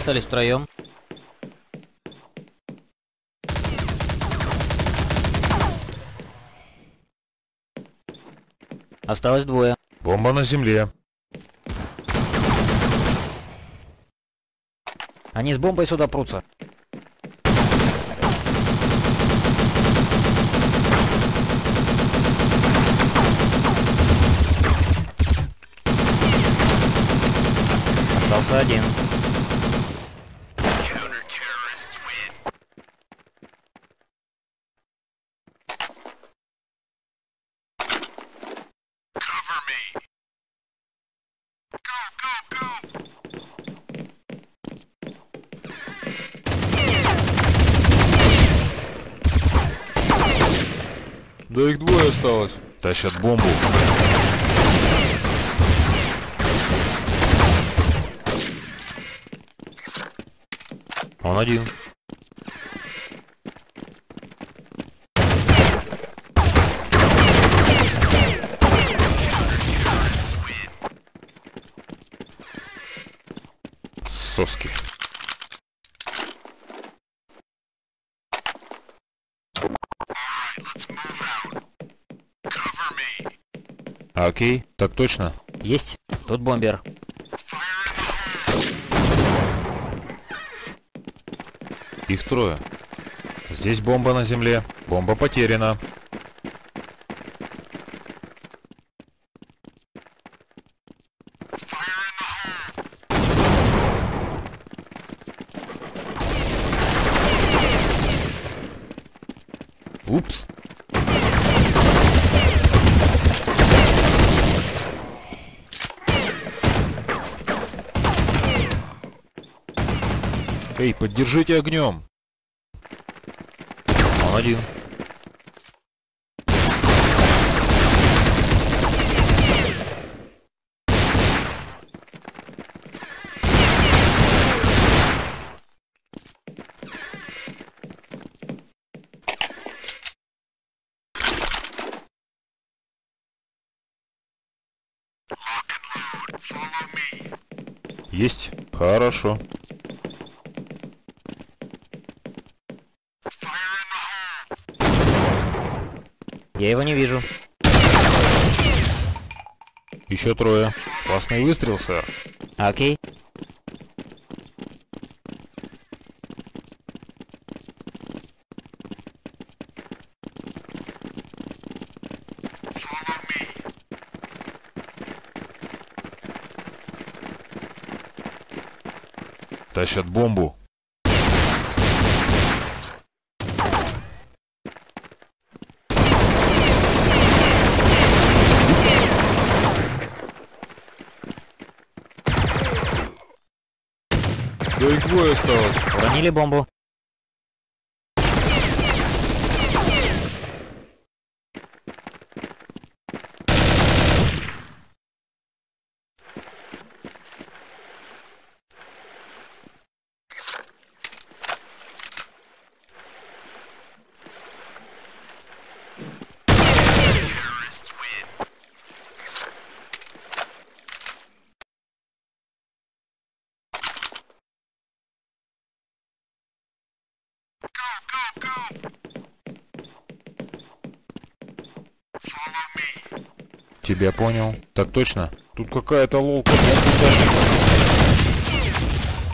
остались втроем. Осталось двое. Бомба на земле. Они с бомбой сюда прутся. Остался один. Да их двое осталось. Тащат бомбу. Он один. Соски. Окей, так точно. Есть. Тут бомбер. Их трое. Здесь бомба на земле. Бомба потеряна. Эй, поддержите огнем. Он один. Есть. Хорошо. Я его не вижу. Еще трое. Классный выстрел, сэр. Окей. Тащат бомбу. Да осталось. Уронили бомбу. Тебя понял. Так точно. Тут какая-то лолка.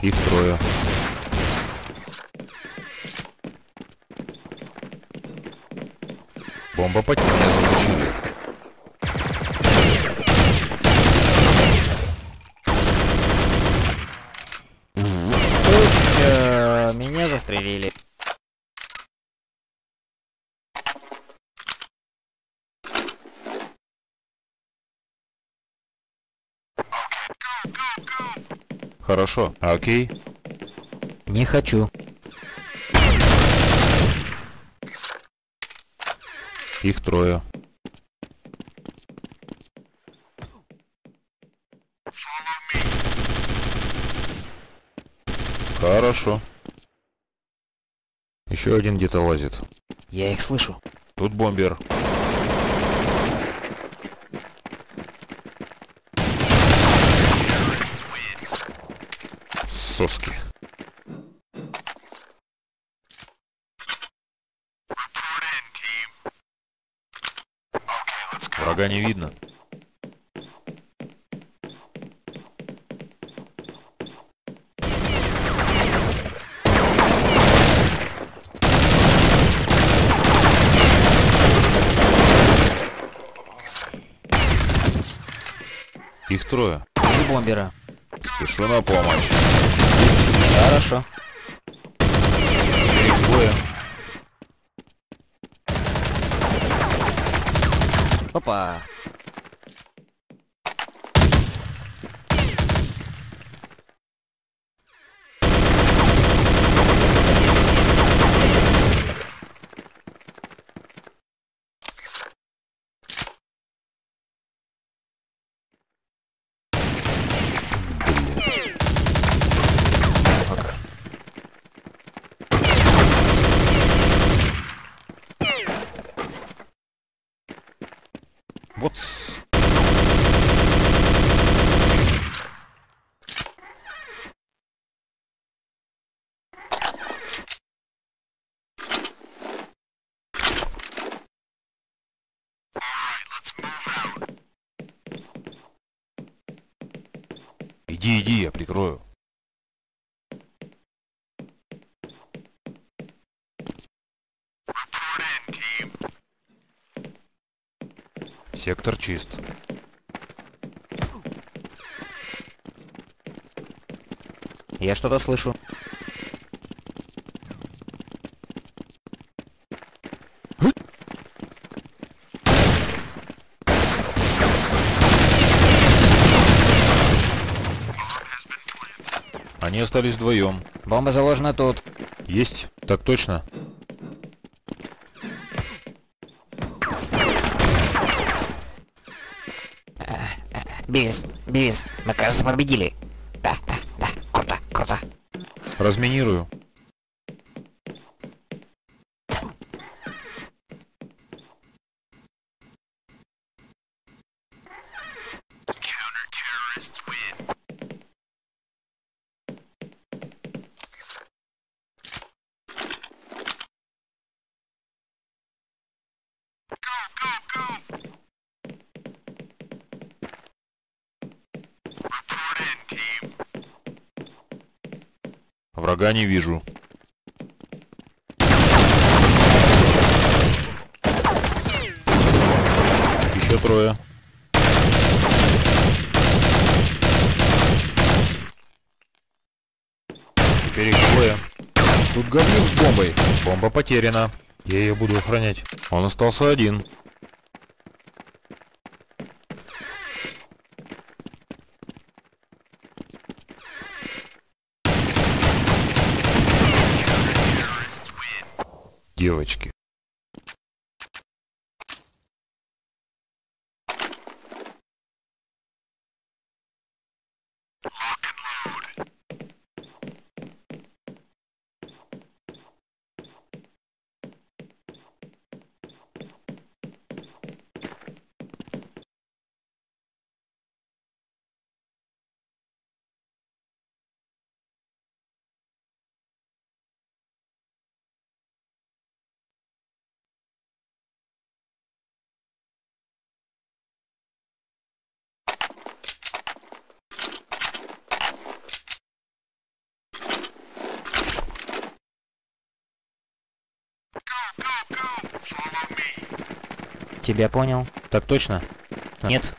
Их трое. Бомба замучили. Э, Меня застрелили. Хорошо. Окей. Не хочу. Их трое. Хорошо. Еще один где-то лазит. Я их слышу. Тут бомбер. философски. Врага не видно. Их трое. Три бомбера. Спешу на помощь. Хорошо. Двое. Опа. Вот. с- Иди, иди, я прикрою. Сектор чист. Я что-то слышу. Они остались вдвоем. Бомба заложена тут. Есть? Так точно. Бис, бис, мы, кажется, победили. Да, да, да, круто, круто. Разминирую. Врага не вижу. Еще трое. Теперь их двое. Тут говнюк с бомбой. Бомба потеряна. Я ее буду охранять. Он остался один. Девочки. Тебя понял? Так точно? Нет.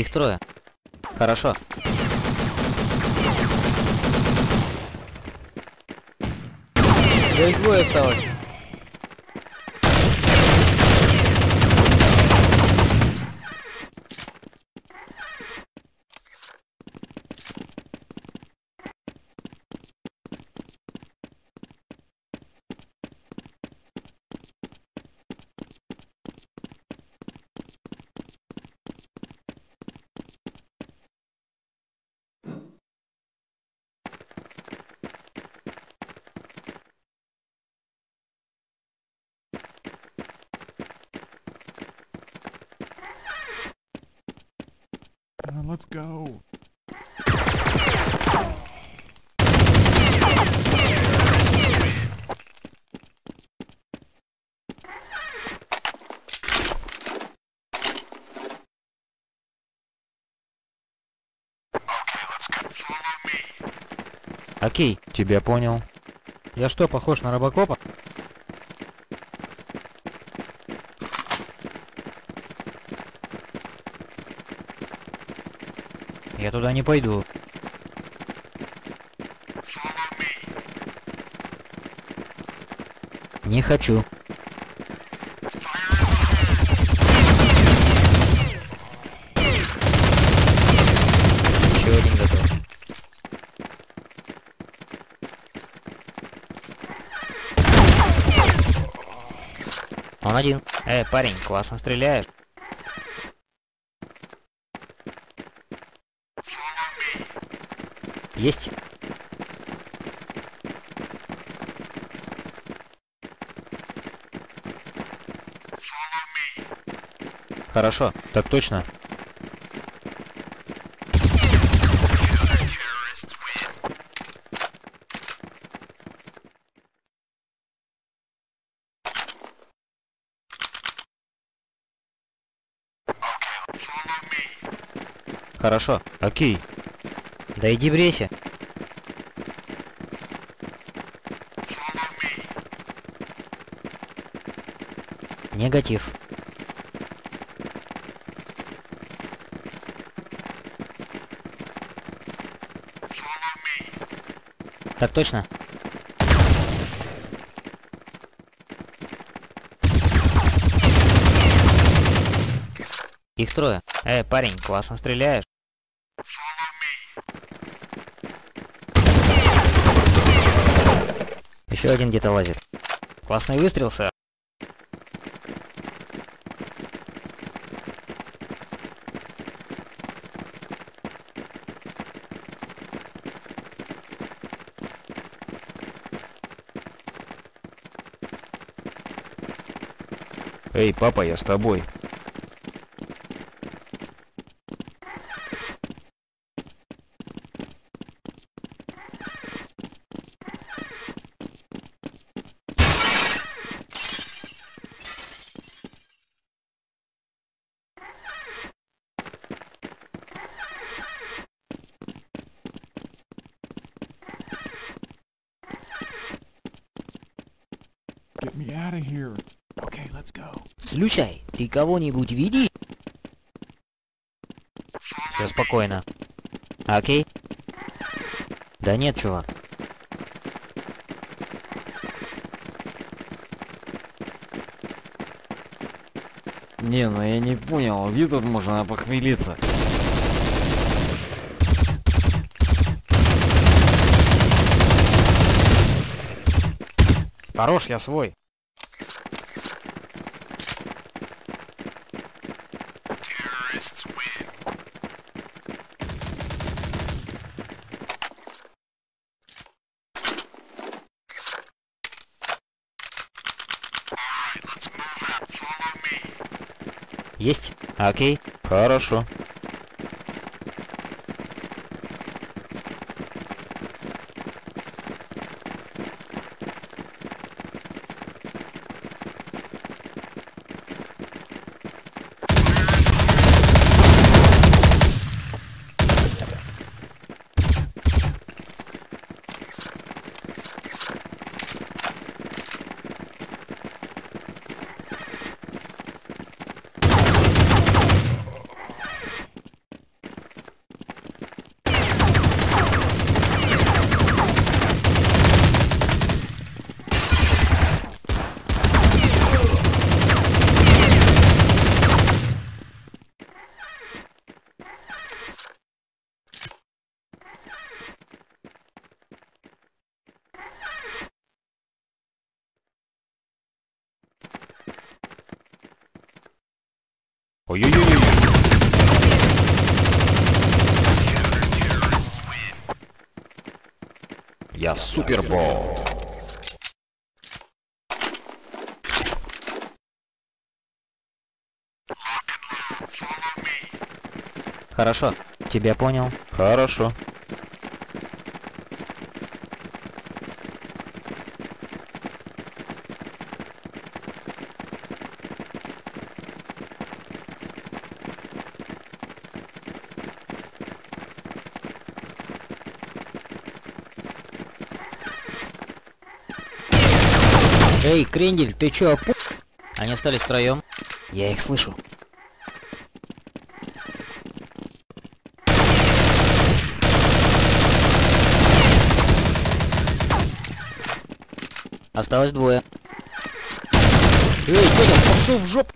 Их трое. Хорошо. Да их двое осталось. Let's go. Окей. Тебя понял. Я что, похож на робокопа? Я туда не пойду. Не хочу. Один готов. Он один. Эй, парень, классно стреляешь. Есть. Хорошо. Так точно. Хорошо. Окей. Да иди брейся. Негатив. Так точно. Их трое. Эй, парень, классно стреляешь. Один где-то лазит. Классный выстрел, сэр. Эй, папа, я с тобой. Get me out of here. Okay, let's go. Слушай, ты кого-нибудь видишь? Все спокойно. Окей? Да нет, чувак. Не, ну я не понял, где тут можно похмелиться? Хорош, я свой. Есть? Окей. Хорошо. Ой-ой-ой. Я супербот. Хорошо. Тебя понял. Хорошо. Эй, Крендель, ты чё, опу... Они остались втроем. Я их слышу. Осталось двое. Эй, дядя, пошел в жоп!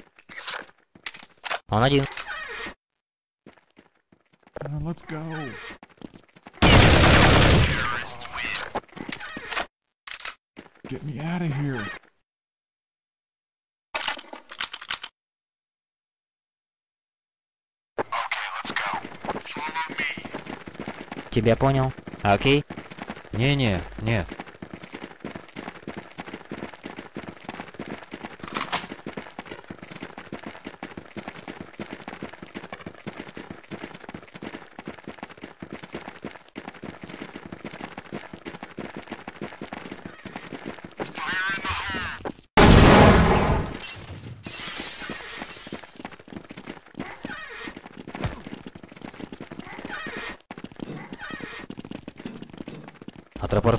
Он один. Uh, let's go. Get me out of here. Тебя понял. Окей. Не-не, не.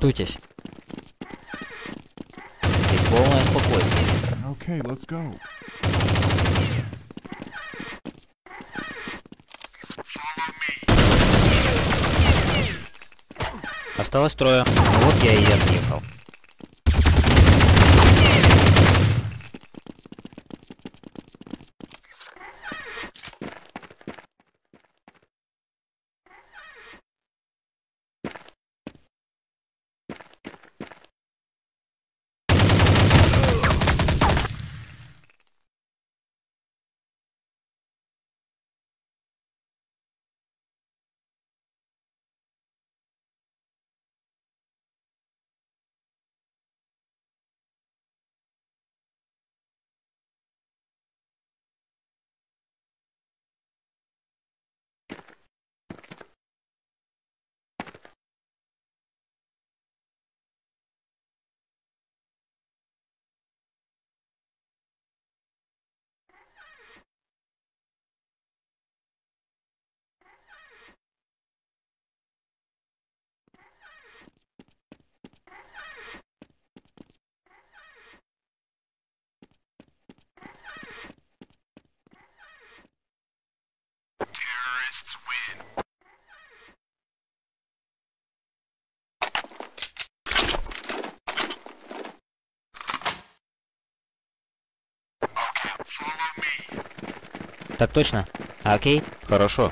Отрапортуйтесь. Здесь полное спокойствие. Okay, let's go. Осталось трое. Вот я и отъехал. Так точно. Окей. Хорошо.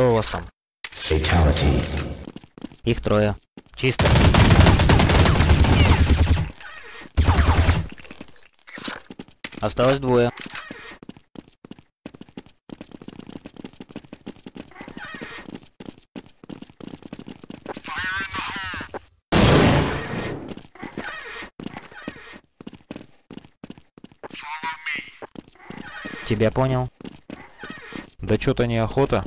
Что у вас там? Их трое. Чисто. Осталось двое. Тебя понял. Да что-то неохота.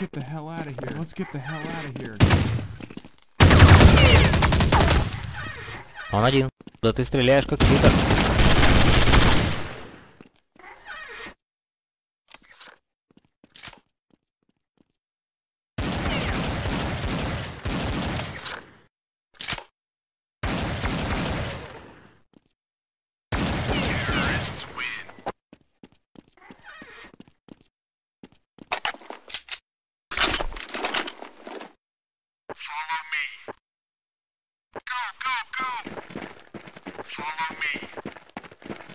Get the hell out of here. Let's get the hell out of here. Он один. Да ты стреляешь как читер.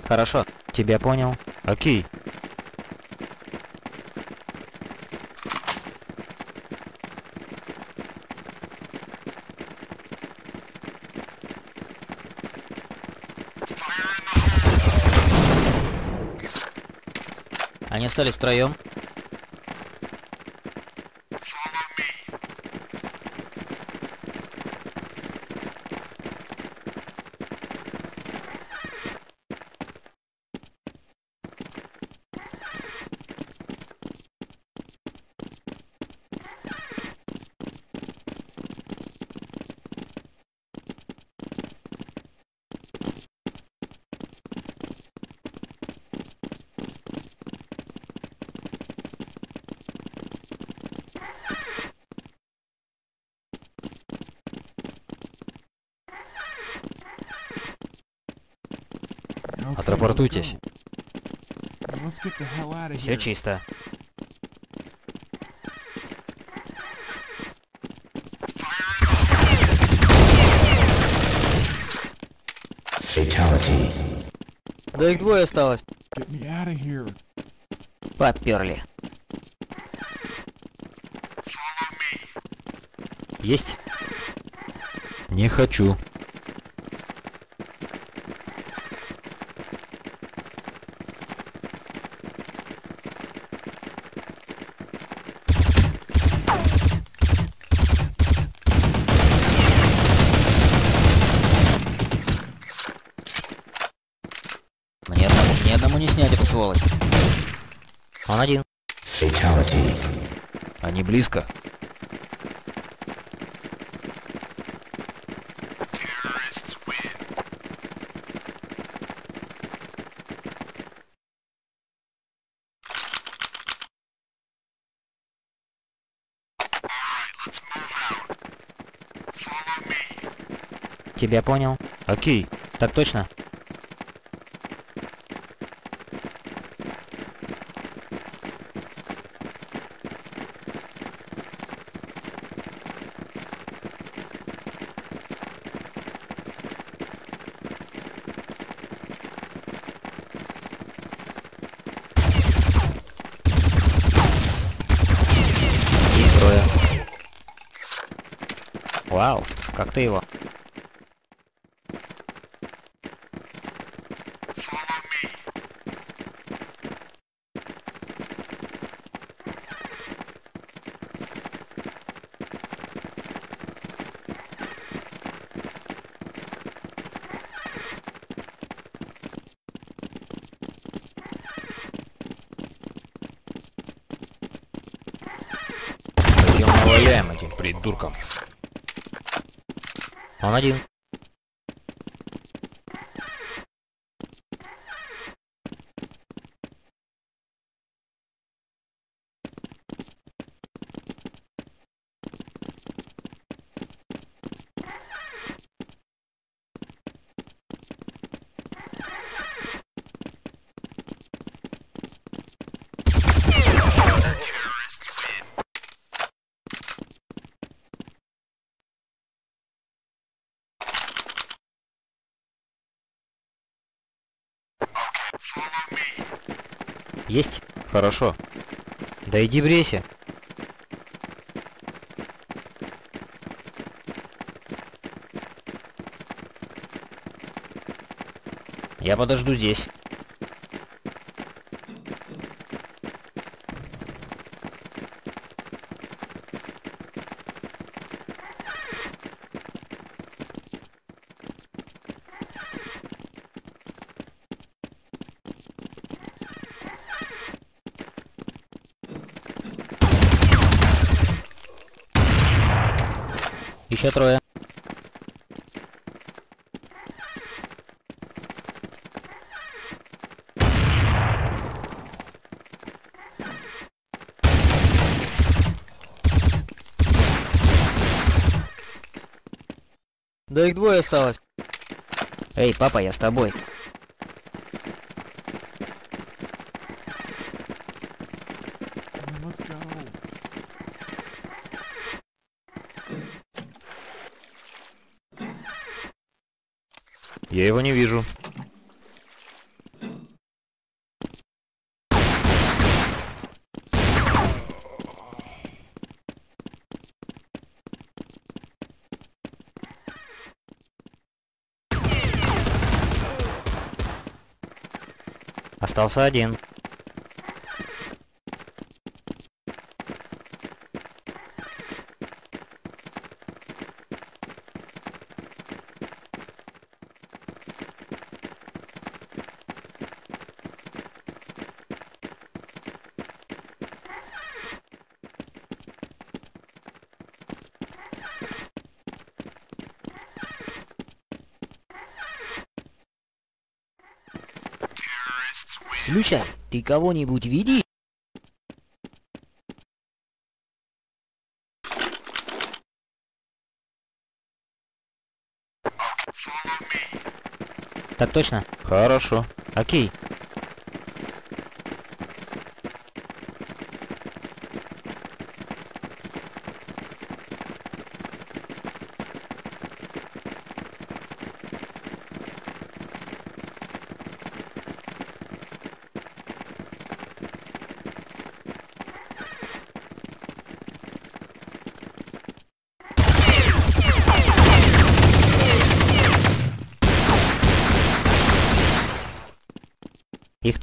Хорошо, тебя понял. Окей. Они остались втроем. Of Все here. чисто. Да их двое осталось. Поперли. Есть. Не хочу. Близко. Тебя понял. Окей. Так точно? Их трое. Вау, как ты его? Есть? Хорошо. Да иди брейся. Я подожду здесь. Еще трое. Да их двое осталось. Эй, папа, я с тобой. Come on, let's go. Я его не вижу. Остался один. Слушай, ты кого-нибудь видишь? Так точно. Хорошо. Окей.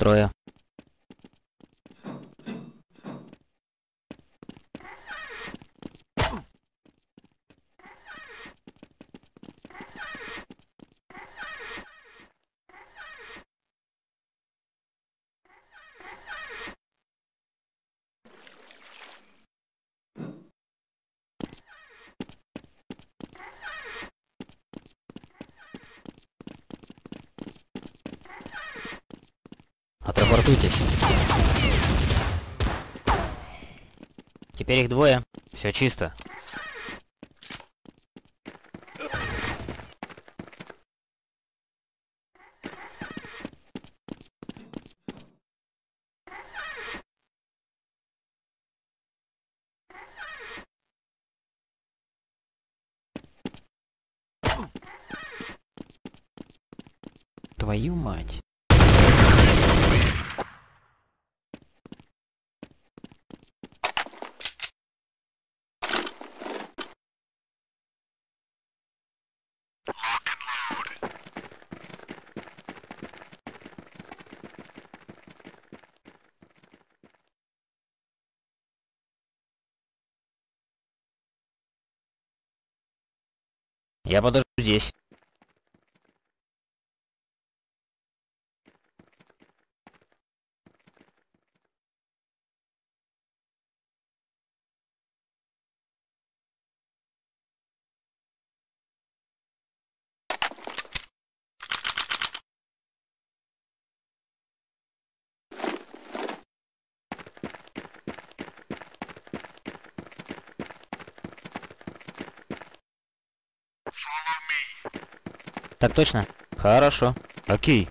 Их трое. Отрапортуйтесь. Теперь их двое. Все чисто. Я подожду здесь. Так точно. Хорошо. Окей.